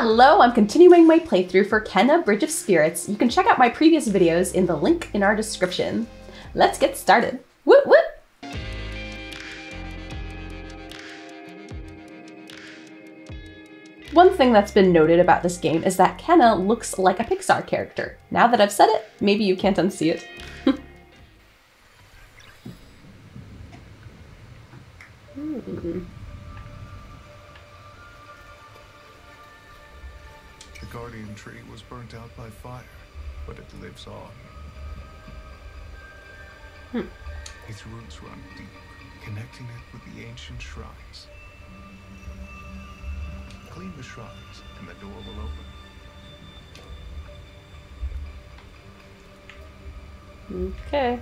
Hello, I'm continuing my playthrough for Kena Bridge of Spirits. You can check out my previous videos in the link in our description. Let's get started. Woot woot! One thing that's been noted about this game is that Kena looks like a Pixar character. Now that I've said it, maybe you can't unsee it. hmm. The tree was burnt out by fire, but it lives on. Hmm. Its roots run deep, connecting it with the ancient shrines. Clean the shrines, and the door will open. Okay.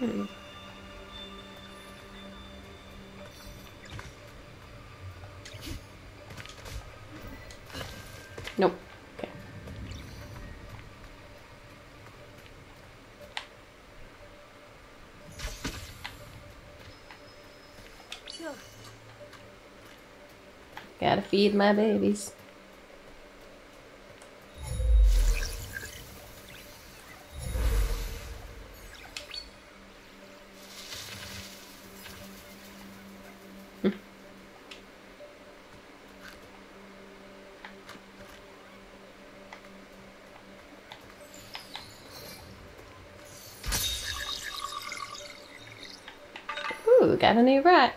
Hmm. Nope. Okay. Gotta feed my babies. Got a new Rot.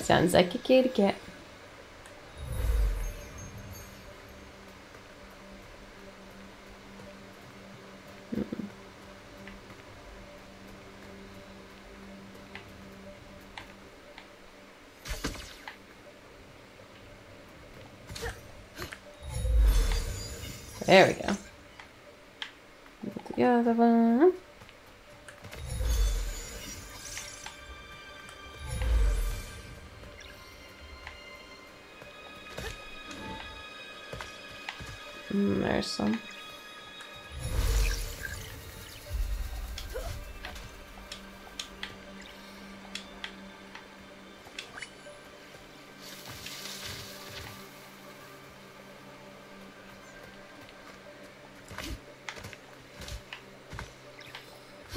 Sounds like a kitty cat. Other one. Mm, there's some.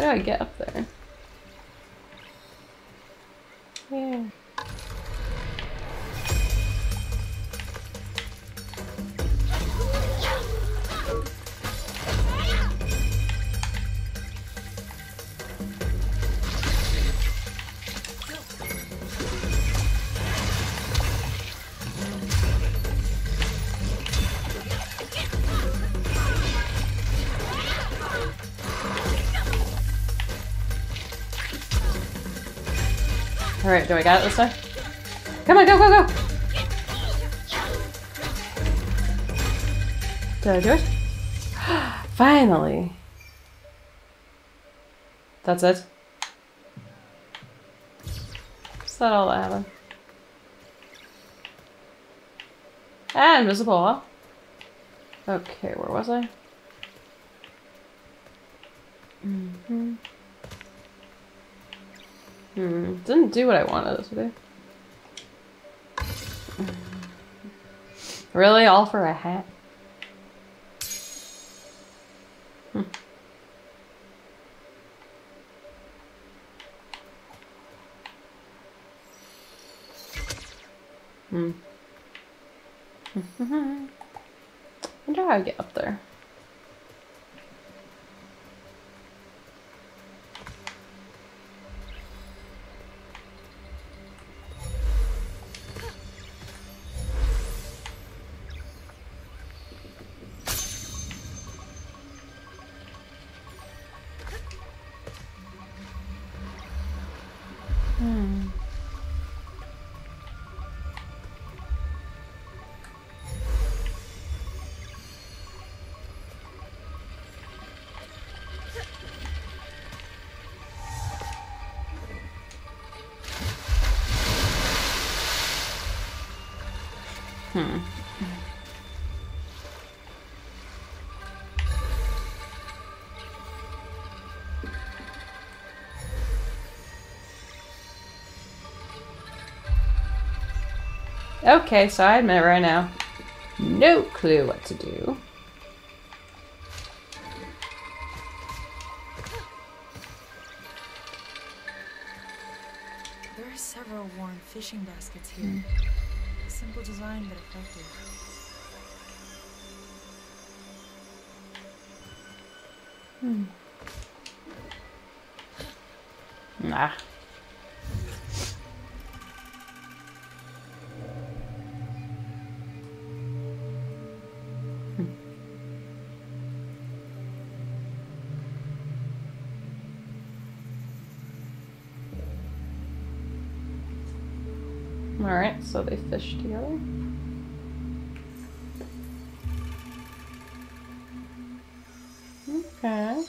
How Alright, do I got it this time? Come on, go, go, go! Did I do it? Finally! That's it? Is that all that happened? Ah, invisible wall. Okay, where was I? Mm hmm Hmm, didn't do what I wanted do. Really? All for a hat? Hmm. Hmm. wonder how I get up there. Hmm. Okay, so I admit right now, no clue what to do. There are several worn fishing baskets here. A simple design, but effective. Hmm. Nah. So they fish together. Okay.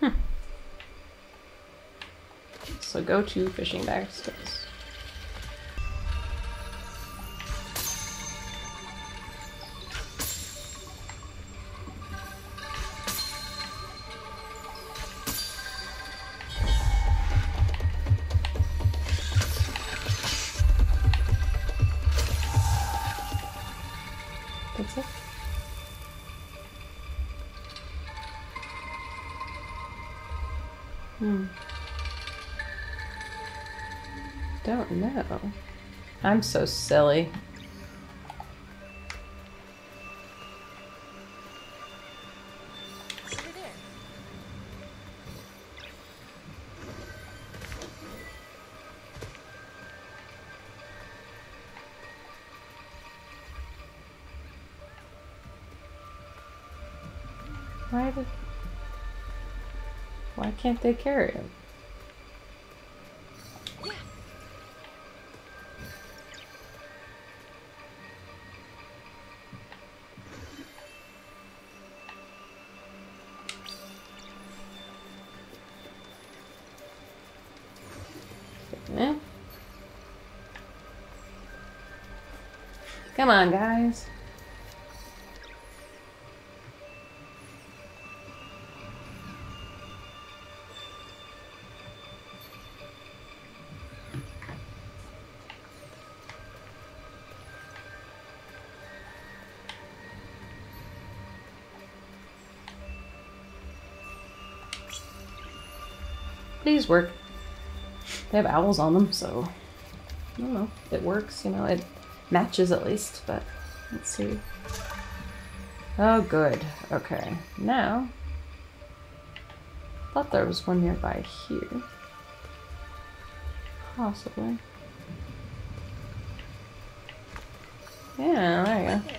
Hmm. So go to fishing baskets. Don't know. I'm so silly. Why did... Why can't they carry him? Eh? Come on, guys. Please work. They have owls on them, so I don't know. It works, you know, it matches at least, but let's see. Oh, good. Okay, now. I Thought there was one nearby here. Possibly. Yeah, there you go.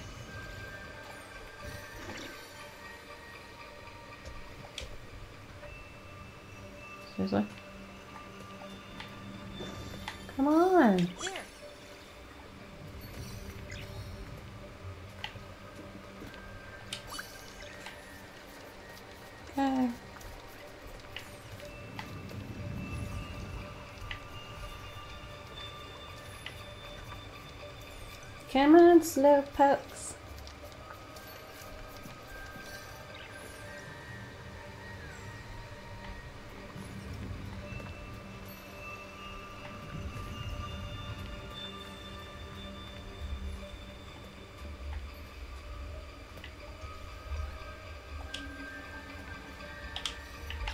Seriously? Come on. Okay. Come on, slow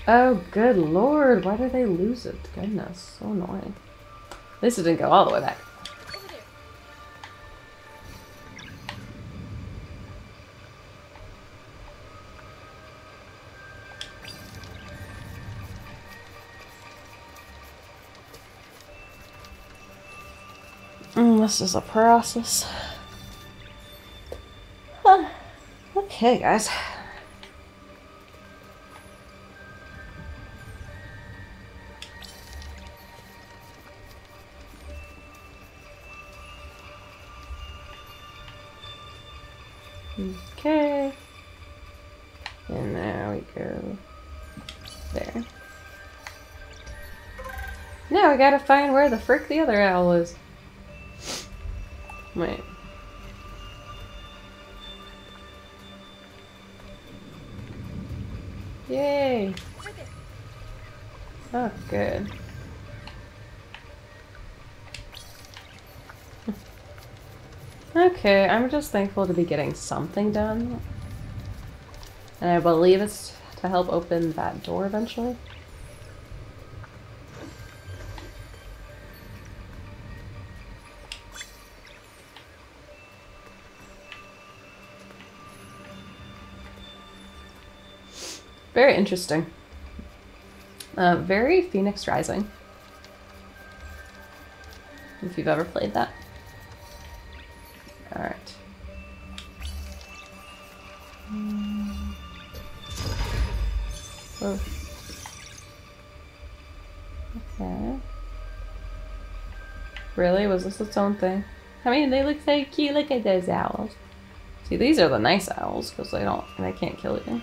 Oh, good lord. Why did they lose it? Goodness, so annoying. At least it didn't go all the way back. Mm, this is a process. Huh. Okay, guys. Okay. And now we go there. Now I gotta find where the frick the other owl is. Wait. Yay! Oh, good. Okay, I'm just thankful to be getting something done. And I believe it's to help open that door eventually. Very interesting. Uh, very Fenyx Rising. If you've ever played that. Really? Was this its own thing? I mean, they look so cute. Look at those owls. See, these are the nice owls because they don't, they can't kill you.